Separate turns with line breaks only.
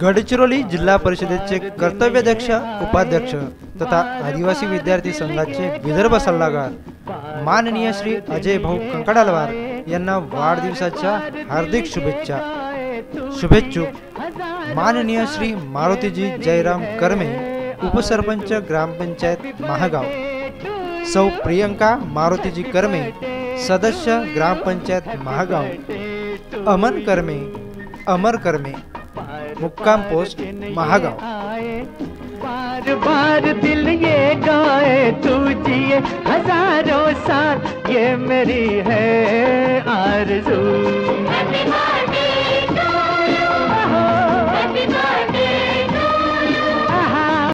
गडचिरोली जिल्हा परिषदेचे कर्तव्याध्यक्ष उपाध्यक्ष तथा आदिवासी विद्यार्थी संघाचे विदर्भ सल्लागार माननीय श्री अजय भाऊ कंकडालवार यांना वाढदिवसाच्या हार्दिक शुभेच्छा. शुभेच्छुक माननीय श्री मारुतीजी जयराम कर्मे उपसरपंच ग्रामपंचायत महागाव. सौ प्रियंका मारुतीजी कर्मे सदस्य ग्रामपंचायत महागाव. अमन कर्मे अमर कर्मे. मुक्काम पोस्ट, महागाव।
बार बार दिल ये गाए, तू जिए हज़ारों साल, ये मेरी है आरज़ू।